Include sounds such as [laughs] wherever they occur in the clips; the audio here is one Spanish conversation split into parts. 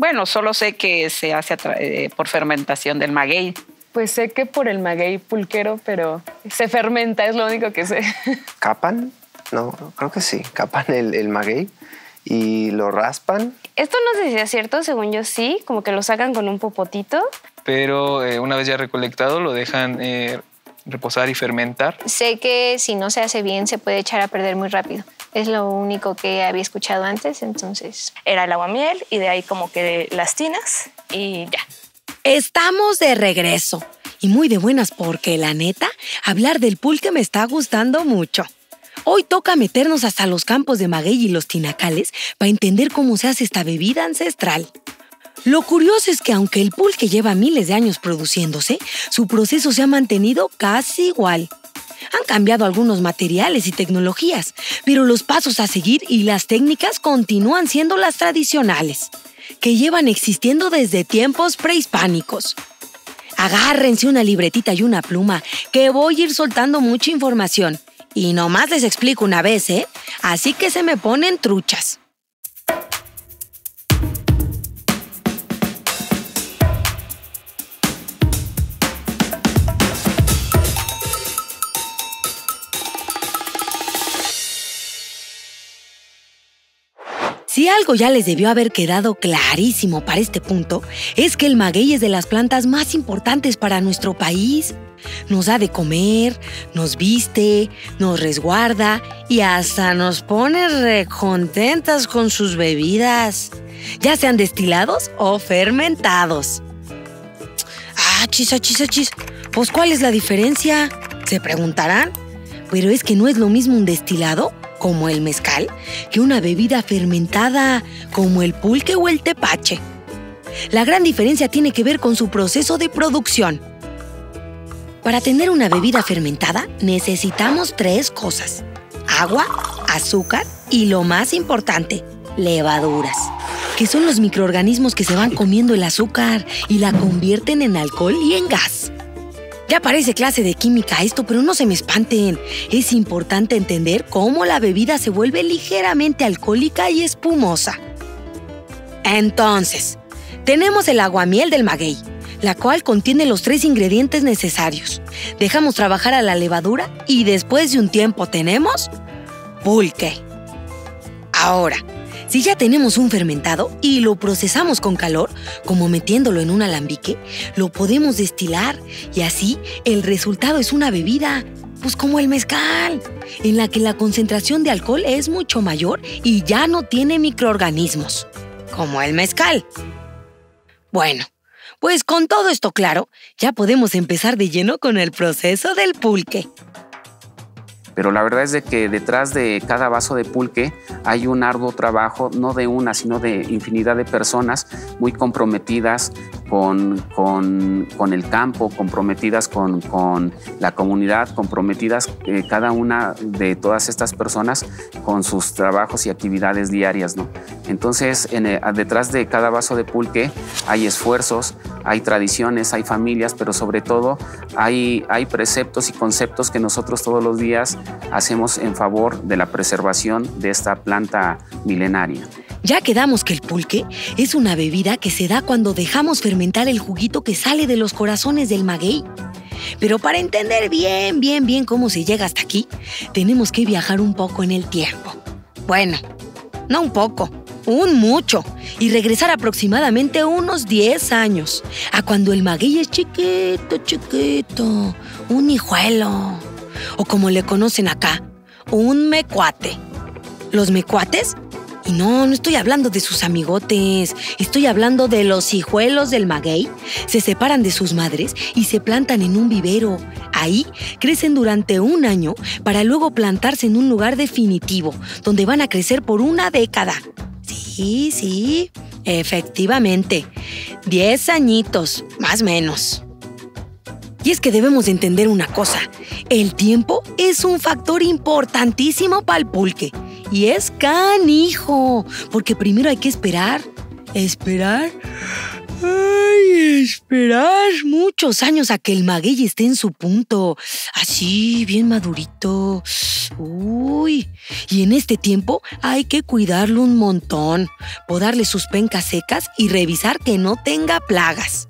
Bueno, solo sé que se hace eh, por fermentación del maguey. Pues sé que por el maguey pulquero, pero se fermenta, es lo único que sé. [laughs] ¿Capan? No, creo que sí. Capan el, el maguey y lo raspan. Esto no sé si es cierto, según yo sí, como que lo sacan con un popotito. Pero eh, una vez ya recolectado lo dejan eh, reposar y fermentar. Sé que si no se hace bien se puede echar a perder muy rápido. Es lo único que había escuchado antes, entonces... Era el aguamiel y de ahí como que las tinas y ya. Estamos de regreso y muy de buenas porque la neta, hablar del pulque me está gustando mucho. Hoy toca meternos hasta los campos de maguey y los tinacales para entender cómo se hace esta bebida ancestral. Lo curioso es que aunque el pulque lleva miles de años produciéndose, su proceso se ha mantenido casi igual. Han cambiado algunos materiales y tecnologías, pero los pasos a seguir y las técnicas continúan siendo las tradicionales, que llevan existiendo desde tiempos prehispánicos. Agárrense una libretita y una pluma, que voy a ir soltando mucha información y nomás les explico una vez, ¿eh? Así que se me ponen truchas. Si algo ya les debió haber quedado clarísimo para este punto, es que el maguey es de las plantas más importantes para nuestro país. Nos da de comer, nos viste, nos resguarda y hasta nos pone recontentas con sus bebidas, ya sean destilados o fermentados. Ah, chis, ah, chis, ah, chis. Pues, ¿cuál es la diferencia? Se preguntarán. Pero es que no es lo mismo un destilado como el mezcal, que una bebida fermentada como el pulque o el tepache. La gran diferencia tiene que ver con su proceso de producción. Para tener una bebida fermentada necesitamos tres cosas. Agua, azúcar y lo más importante, levaduras, que son los microorganismos que se van comiendo el azúcar y la convierten en alcohol y en gas. Ya parece clase de química esto, pero no se me espanten. Es importante entender cómo la bebida se vuelve ligeramente alcohólica y espumosa. Entonces, tenemos el aguamiel del maguey, la cual contiene los tres ingredientes necesarios. Dejamos trabajar a la levadura y después de un tiempo tenemos pulque. Ahora, si ya tenemos un fermentado y lo procesamos con calor, como metiéndolo en un alambique, lo podemos destilar y así el resultado es una bebida, pues como el mezcal, en la que la concentración de alcohol es mucho mayor y ya no tiene microorganismos, como el mezcal. Bueno, pues con todo esto claro, ya podemos empezar de lleno con el proceso del pulque pero la verdad es de que detrás de cada vaso de pulque hay un arduo trabajo, no de una, sino de infinidad de personas muy comprometidas con, con, el campo, comprometidas con, la comunidad, comprometidas eh, cada una de todas estas personas con sus trabajos y actividades diarias. ¿no? Entonces, eh, detrás de cada vaso de pulque hay esfuerzos, hay tradiciones, hay familias, pero sobre todo hay, preceptos y conceptos que nosotros todos los días hacemos en favor de la preservación de esta planta milenaria. Ya quedamos que el pulque es una bebida que se da cuando dejamos fermentar el juguito que sale de los corazones del maguey. Pero para entender bien, bien, bien cómo se llega hasta aquí, tenemos que viajar un poco en el tiempo. Bueno, no un poco, un mucho, y regresar aproximadamente unos 10 años, a cuando el maguey es chiquito, chiquito, un hijuelo, o como le conocen acá, un mecuate. Los mecuates y no, no estoy hablando de sus amigotes, estoy hablando de los hijuelos del maguey. Se separan de sus madres y se plantan en un vivero. Ahí crecen durante un año para luego plantarse en un lugar definitivo, donde van a crecer por una década. Sí, sí, efectivamente. Diez añitos, más o menos. Y es que debemos entender una cosa. El tiempo es un factor importantísimo para el pulque. Y es canijo, porque primero hay que esperar, esperar Ay, esperar muchos años a que el maguey esté en su punto. Así, bien madurito. Uy. Y en este tiempo hay que cuidarlo un montón. Podarle sus pencas secas y revisar que no tenga plagas.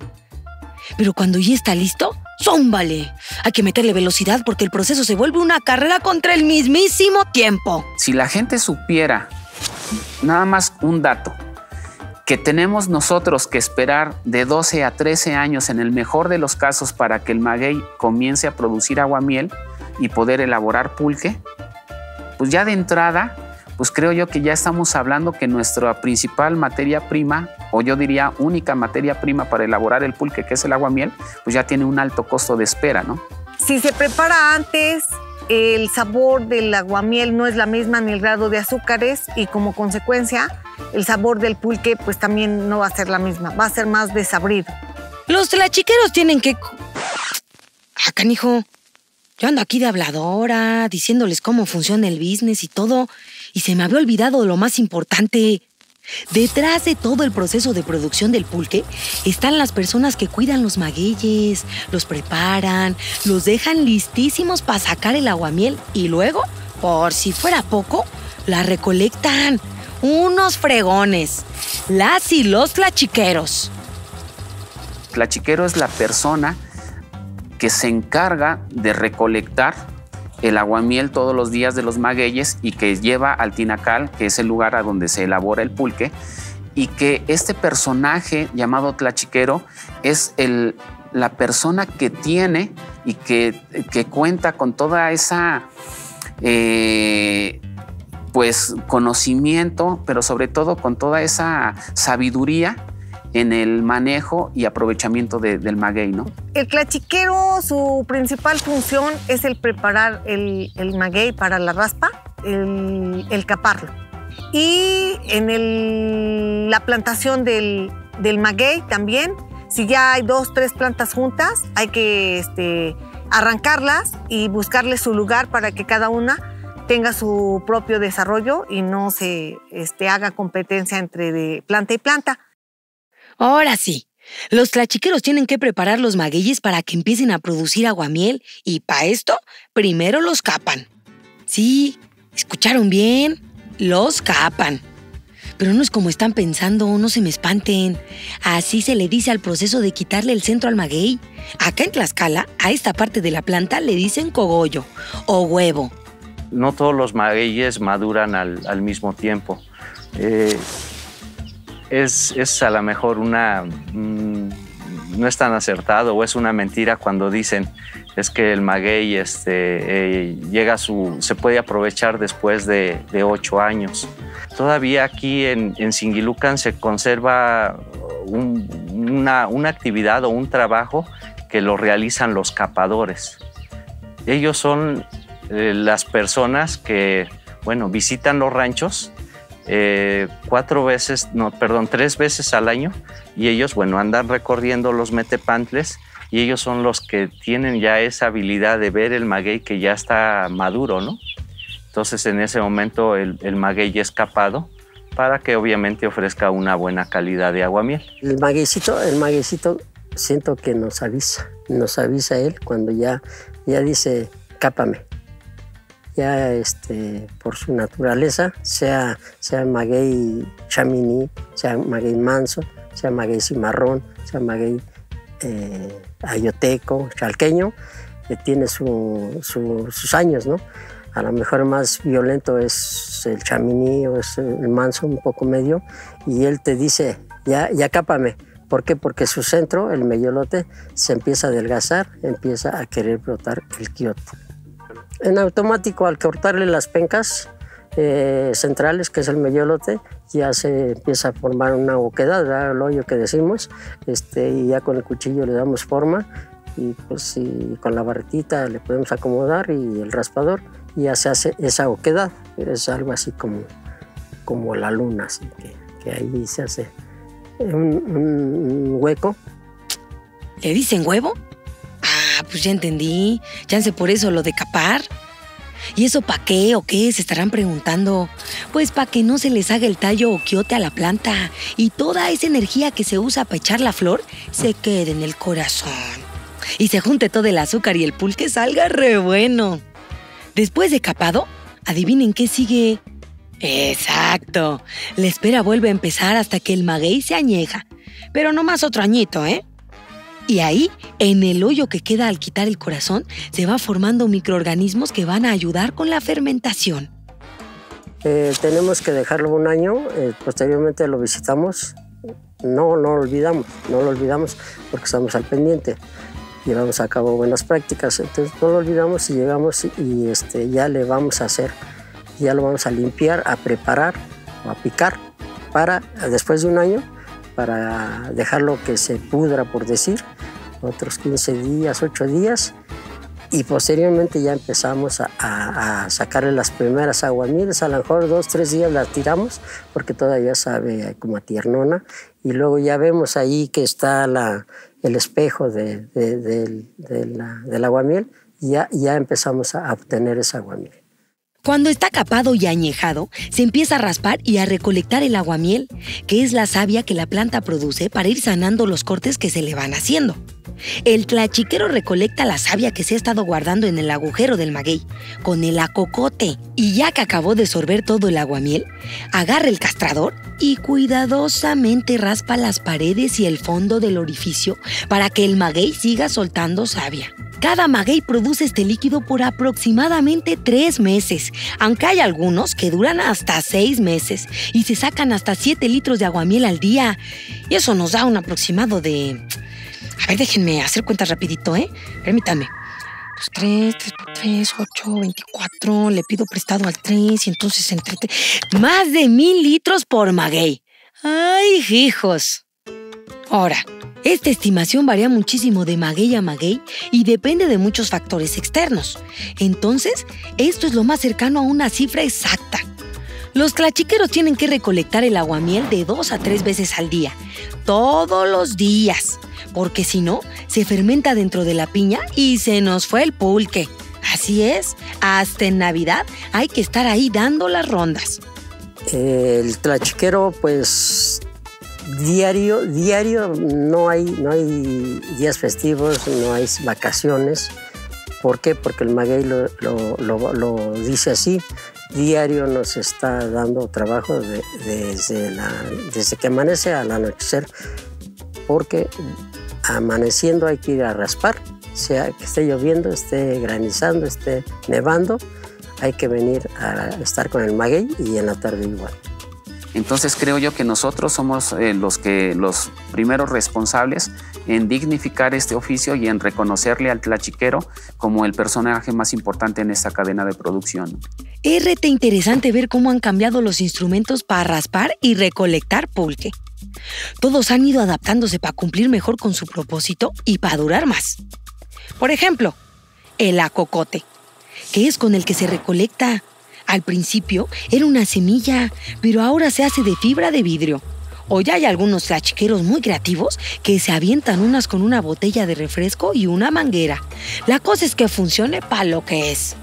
Pero cuando ya está listo, ¡zómbale! Hay que meterle velocidad porque el proceso se vuelve una carrera contra el mismísimo tiempo. Si la gente supiera, nada más un dato, que tenemos nosotros que esperar de 12 a 13 años en el mejor de los casos para que el maguey comience a producir aguamiel y poder elaborar pulque, pues ya de entrada, pues creo yo que ya estamos hablando que nuestra principal materia prima, o yo diría única materia prima para elaborar el pulque, que es el aguamiel, pues ya tiene un alto costo de espera, ¿no? Si se prepara antes, el sabor del aguamiel no es la misma ni el grado de azúcares y como consecuencia el sabor del pulque pues también no va a ser la misma, va a ser más desabrido. Los tlachiqueros tienen que... Ah, canijo. Yo ando aquí de habladora, diciéndoles cómo funciona el business y todo, y se me había olvidado lo más importante. Detrás de todo el proceso de producción del pulque están las personas que cuidan los magueyes, los preparan, los dejan listísimos para sacar el aguamiel y luego, por si fuera poco, la recolectan. Unos fregones. Las y los tlachiqueros. Tlachiquero es la persona que se encarga de recolectar el aguamiel todos los días de los magueyes y que lleva al tinacal, que es el lugar a donde se elabora el pulque, y que este personaje llamado tlachiquero es el, la persona que tiene y que, que cuenta con toda esa eh, pues conocimiento, pero sobre todo con toda esa sabiduría en el manejo y aprovechamiento de- del maguey, ¿no? El clachiquero, su principal función es el preparar el, el maguey para la raspa, el, el caparlo. Y en el- la plantación del, del maguey también, si ya hay dos, tres plantas juntas, hay que este, arrancarlas y buscarle su lugar para que cada una tenga su propio desarrollo y no se este, haga competencia entre de planta y planta. Ahora sí, los tlachiqueros tienen que preparar los magueyes para que empiecen a producir aguamiel y para esto primero los capan. Sí, escucharon bien, los capan. Pero no es como están pensando, no se me espanten. Así se le dice al proceso de quitarle el centro al maguey. Acá en Tlaxcala, a esta parte de la planta le dicen cogollo o huevo. no todos los magueyes maduran al, mismo tiempo. Eh, es, es a lo mejor una... mm, no es tan acertado o es una mentira cuando dicen es que el maguey este, eh, llega su, se puede aprovechar después de, de ocho años. Todavía aquí en, en Singilucan se conserva un- una, una actividad o un trabajo que lo realizan los capadores. Ellos son eh, las personas que, bueno, visitan los ranchos eh, cuatro veces, no, perdón, tres veces al año y ellos, bueno, andan recorriendo los metepantles y ellos son los que tienen ya esa habilidad de ver el maguey que ya está maduro, ¿no? Entonces en ese momento el, el maguey es capado para que obviamente ofrezca una buena calidad de aguamiel. El magueycito, el magueycito siento que nos avisa, nos avisa él cuando ya, ya dice, cápame. Ya este, por su naturaleza, sea, sea maguey chamini, sea maguey manso, sea maguey cimarrón, sea maguey eh, ayoteco, chalqueño, que tiene su- su- sus años, ¿no? A lo mejor más violento es el chamini o es el manso, un poco medio, y él te dice, ya, ya cápame. ¿Por qué? Porque su centro, el meyolote, se empieza a adelgazar, empieza a querer brotar el quiote. En automático, al cortarle las pencas eh, centrales, que es el meyolote, ya se empieza a formar una boquedad, ¿verdad? el hoyo que decimos, este, y ya con el cuchillo le damos forma y pues y con la barretita le podemos acomodar y el raspador y ya se hace esa boquedad. Es algo así como, como la luna, así que, que ahí se hace un, un- un hueco ¿Le dicen huevo? Pues ya entendí. Sé por eso lo de capar. ¿Y eso para qué o qué? Se estarán preguntando. Pues para que no se les haga el tallo o quiote a la planta y toda esa energía que se usa para echar la flor se quede en el corazón. Y se junte todo el azúcar y el pulque salga re bueno. Después de capado, adivinen qué sigue. Exacto. La espera vuelve a empezar hasta que el maguey se añeja. Pero no más otro añito, ¿eh? Y ahí, en el hoyo que queda al quitar el corazón, se va formando microorganismos que van a ayudar con la fermentación. Eh, tenemos que dejarlo un año, eh, posteriormente lo visitamos. No, no lo olvidamos, no lo olvidamos porque estamos al pendiente. Llevamos a cabo buenas prácticas, entonces no lo olvidamos y llegamos y este, ya le vamos a hacer, ya lo vamos a limpiar, a preparar a picar para después de un año para dejarlo que se pudra, por decir, otros 15 días, 8 días, y posteriormente ya empezamos a, a, a sacarle las primeras aguamiles, a lo mejor dos, tres días las tiramos, porque todavía sabe como a tiernona, y luego ya vemos ahí que está el espejo del aguamiel, ya, ya empezamos a obtener ese aguamiel. Cuando está capado y añejado, se empieza a raspar y a recolectar el aguamiel, que es la savia que la planta produce para ir sanando los cortes que se le van haciendo. El tlachiquero recolecta la savia que se ha estado guardando en el agujero del maguey, con el acocote, y ya que acabó de sorber todo el aguamiel, agarra el castrador y cuidadosamente raspa las paredes y el fondo del orificio para que el maguey siga soltando savia. Cada maguey produce este líquido por aproximadamente tres meses, aunque hay algunos que duran hasta seis meses y se sacan hasta 7 litros de aguamiel al día. Y eso nos da un aproximado de... A ver, déjenme hacer cuentas rapidito, ¿eh? Permítanme. 3, 3 por 3, 8, 24. Le pido prestado al 3 y entonces entre... Más de mil litros por maguey. ¡Ay, hijos! Ahora, esta estimación varía muchísimo de maguey a maguey y depende de muchos factores externos. Entonces, esto es lo más cercano a una cifra exacta. Los clachiqueros tienen que recolectar el aguamiel de dos a tres veces al día, todos los días, porque si no, se fermenta dentro de la piña y se nos fue el pulque. Así es, hasta en Navidad hay que estar ahí dando las rondas. El tlachiquero, pues diario, diario no hay, no hay días festivos, no hay vacaciones. ¿Por qué? Porque el maguey lo, dice así. Diario nos está dando trabajo de, desde, desde que amanece al anochecer, porque amaneciendo hay que ir a raspar, sea que esté lloviendo, esté granizando, esté nevando, hay que venir a estar con el maguey y en la tarde igual. Entonces creo yo que nosotros somos eh, los que los primeros responsables en dignificar este oficio y en reconocerle al tlachiquero como el personaje más importante en esta cadena de producción. Es rete interesante ver cómo han cambiado los instrumentos para raspar y recolectar pulque. Todos han ido adaptándose para cumplir mejor con su propósito y para durar más. Por ejemplo, el acocote, que es con el que se recolecta al principio era una semilla, pero ahora se hace de fibra de vidrio. O ya hay algunos tlachiqueros muy creativos que se avientan unas con una botella de refresco y una manguera. La cosa es que funcione para lo que es.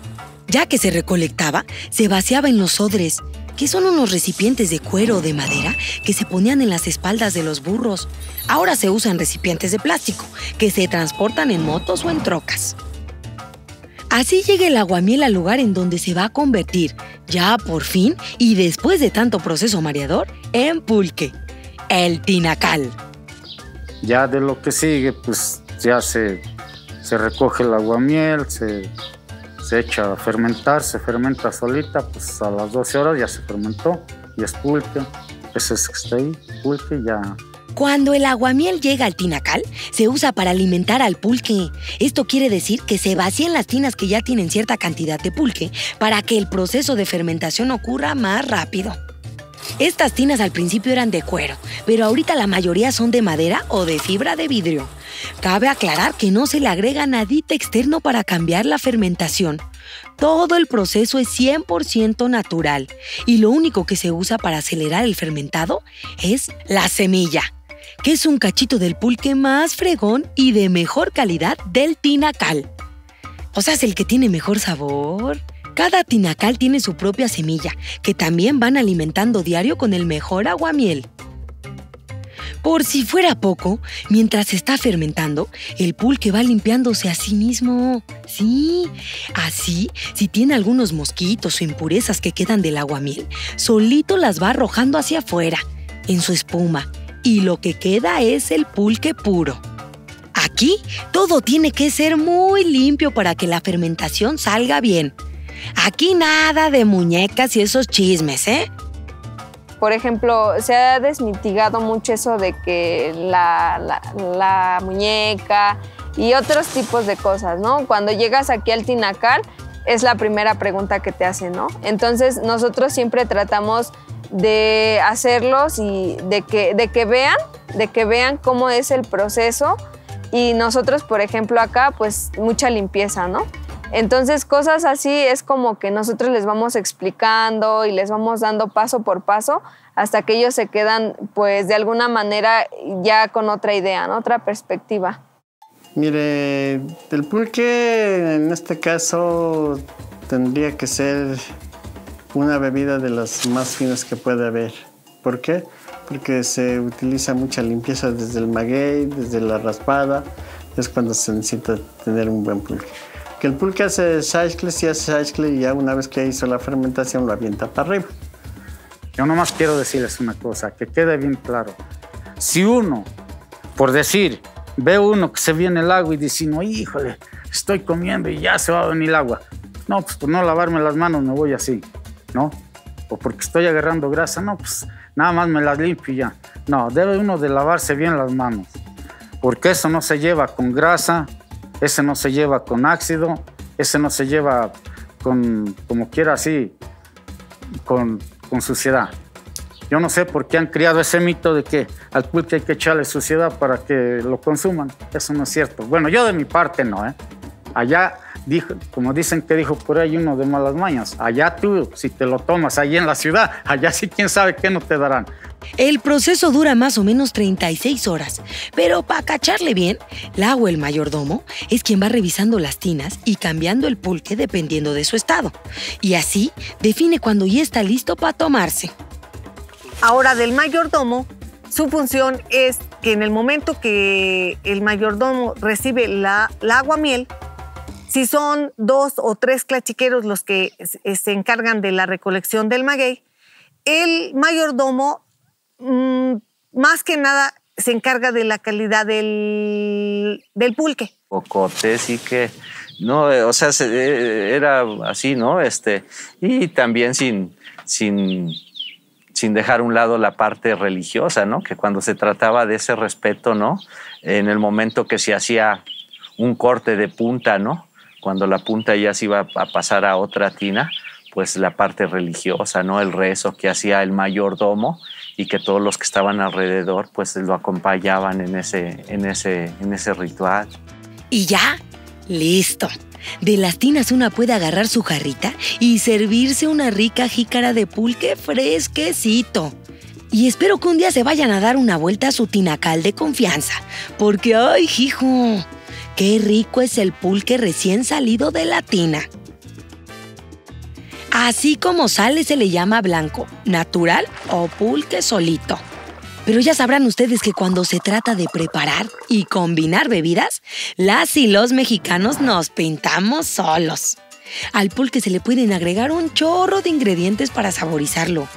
Ya que se recolectaba, se vaciaba en los odres, que son unos recipientes de cuero o de madera que se ponían en las espaldas de los burros. Ahora se usan recipientes de plástico, que se transportan en motos o en trocas. Así llega el aguamiel al lugar en donde se va a convertir, ya por fin y después de tanto proceso mareador, en pulque, el tinacal. Ya de lo que sigue, pues ya se, se recoge el aguamiel, se, se echa a fermentar, se fermenta solita, pues a las 12 horas ya se fermentó y es pulque. Ese es que está ahí, pulque ya cuando el aguamiel llega al tinacal, se usa para alimentar al pulque. Esto quiere decir que se vacían las tinas que ya tienen cierta cantidad de pulque para que el proceso de fermentación ocurra más rápido. Estas tinas al principio eran de cuero, pero ahorita la mayoría son de madera o de fibra de vidrio. Cabe aclarar que no se le agrega nadita externo para cambiar la fermentación. Todo el proceso es 100% natural y lo único que se usa para acelerar el fermentado es la semilla que es un cachito del pulque más fregón y de mejor calidad del tinacal. O sea, es el que tiene mejor sabor. Cada tinacal tiene su propia semilla, que también van alimentando diario con el mejor aguamiel. Por si fuera poco, mientras está fermentando, el pulque va limpiándose a sí mismo. Sí, así, si tiene algunos mosquitos o impurezas que quedan del aguamiel, solito las va arrojando hacia afuera, en su espuma, y lo que queda es el pulque puro. Aquí todo tiene que ser muy limpio para que la fermentación salga bien. Aquí nada de muñecas y esos chismes, ¿eh? Por ejemplo, se ha desmitigado mucho eso de que la, muñeca y otros tipos de cosas, ¿no? Cuando llegas aquí al Tinacal, es la primera pregunta que te hacen, ¿no? Entonces, nosotros siempre tratamos de hacerlos y de que, de que vean, de que vean cómo es el proceso. Y nosotros, por ejemplo, acá, pues mucha limpieza, ¿no? Entonces, cosas así es como que nosotros les vamos explicando y les vamos dando paso por paso hasta que ellos se quedan, pues, de alguna manera ya con otra idea. Otra perspectiva. Mire, el pulque en este caso tendría que ser una bebida de las más finas que puede haber. ¿Por qué? Porque se utiliza mucha limpieza desde el maguey, desde la raspada, es cuando se necesita tener un buen pulque. Que el pulque hace sashcle, si hace sashcle y ya una vez que hizo la fermentación lo avienta para arriba. Yo nomás quiero decirles una cosa, que quede bien claro. Si uno, por decir, ve uno que se viene el agua y dice, no, híjole, estoy comiendo y ya se va a venir el agua. No, pues por no lavarme las manos me voy así, ¿no? O porque estoy agarrando grasa, no, pues nada más me las limpio y ya. No, debe uno de lavarse bien las manos, porque eso no se lleva con grasa, ese no se lleva con ácido, ese no se lleva con, como quiera así, con, con suciedad. Yo no sé por qué han criado ese mito de que al pulque hay que echarle suciedad para que lo consuman. Eso no es cierto. Bueno, yo de mi parte no, ¿eh? Allá, dijo, como dicen que dijo por ahí uno de malas mañas, allá tú, si te lo tomas ahí en la ciudad, allá sí quién sabe qué no te darán. El proceso dura más o menos 36 horas, pero para cacharle bien, la o el mayordomo es quien va revisando las tinas y cambiando el pulque dependiendo de su estado. Y así define cuando ya está listo para tomarse. Ahora, del mayordomo, su función es que en el momento que el mayordomo recibe la, la aguamiel, si son dos o tres clachiqueros los que se se encargan de la recolección del maguey, el mayordomo, mm, más que nada, se encarga de la calidad del, del pulque. Cocote, sí que, no, eh, o sea, se- eh, era así, ¿no? Este, y también sin, sin, sin dejar a un lado la parte religiosa, ¿no? Que cuando se trataba de ese respeto, ¿no? En el momento que se hacía un corte de punta, ¿no? Cuando la punta ya se iba a pasar a otra tina, pues la parte religiosa, ¿no? El rezo que hacía el mayordomo y que todos los que estaban alrededor, pues lo acompañaban en ese, en ese, en ese ritual. Y ya, listo. De las tinas una puede agarrar su jarrita y servirse una rica jícara de pulque fresquecito. Y espero que un día se vayan a dar una vuelta a su tinacal de confianza, porque ¡ay, hijo! ¡Qué rico es el pulque recién salido de la tina! Así como sale se le llama blanco, natural o pulque solito. Pero ya sabrán ustedes que cuando se trata de preparar y combinar bebidas, las y los mexicanos nos pintamos solos. Al pulque se le pueden agregar un chorro de ingredientes para saborizarlo.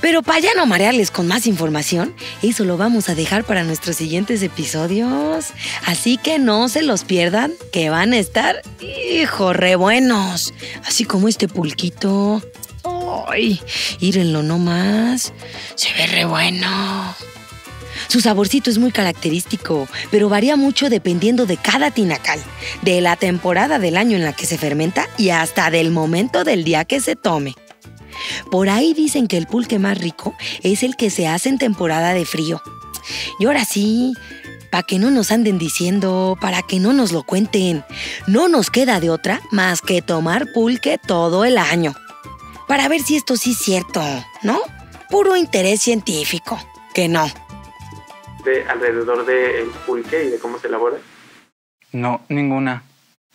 Pero para ya no marearles con más información, eso lo vamos a dejar para nuestros siguientes episodios. Así que no se los pierdan, que van a estar, hijo, re buenos. Así como este pulquito. ¡Ay! Írenlo nomás. Se ve re bueno. Su saborcito es muy característico, pero varía mucho dependiendo de cada tinacal, de la temporada del año en la que se fermenta y hasta del momento del día que se tome. Por ahí dicen que el pulque más rico es el que se hace en temporada de frío. Y ahora sí, para que no nos anden diciendo, para que no nos lo cuenten, no nos queda de otra más que tomar pulque todo el año. Para ver si esto sí es cierto, ¿no? Puro interés científico, que no. de alrededor del pulque y de cómo se elabora? No, ninguna.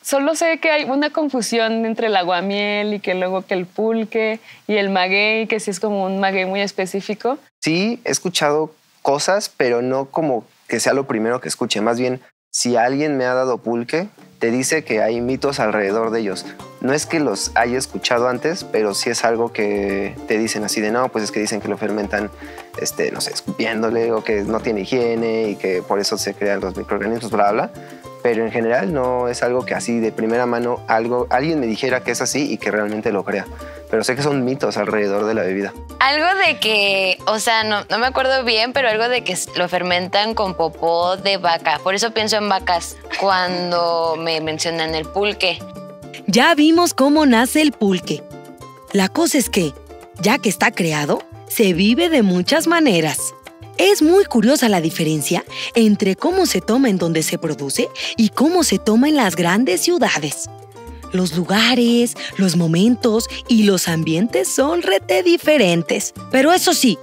Solo sé que hay una confusión entre el aguamiel y que luego que el pulque y el maguey, que sí es como un maguey muy específico. Sí, he escuchado cosas, pero no como que sea lo primero que escuche. Más bien, si alguien me ha dado pulque, te dice que hay mitos alrededor de ellos. No es que los haya escuchado antes, pero sí es algo que te dicen así de no, pues es que dicen que lo fermentan, este, no sé, escupiéndole o que no tiene higiene y que por eso se crean los microorganismos, bla, bla. Pero en general no es algo que así de primera mano algo, alguien me dijera que es así y que realmente lo crea. Pero sé que son mitos alrededor de la bebida. Algo de que, o sea, no, no me acuerdo bien, pero algo de que lo fermentan con popó de vaca. Por eso pienso en vacas [laughs] cuando me mencionan el pulque. Ya vimos cómo nace el pulque. La cosa es que, ya que está creado, se vive de muchas maneras. Es muy curiosa la diferencia entre cómo se toma en donde se produce y cómo se toma en las grandes ciudades. Los lugares, los momentos y los ambientes son rete diferentes. Pero eso sí,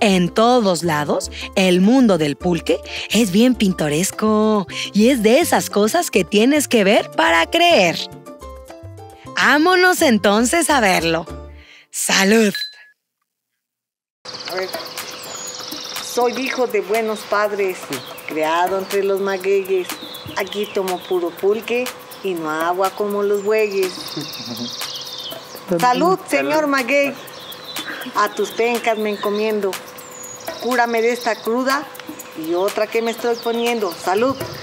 en todos lados, el mundo del pulque es bien pintoresco y es de esas cosas que tienes que ver para creer. Vámonos entonces a verlo. ¡Salud! Soy hijo de buenos padres, creado entre los magueyes. Aquí tomo puro pulque y no agua como los bueyes. Salud, señor maguey. A tus pencas me encomiendo. Cúrame de esta cruda y otra que me estoy poniendo. Salud. Salud.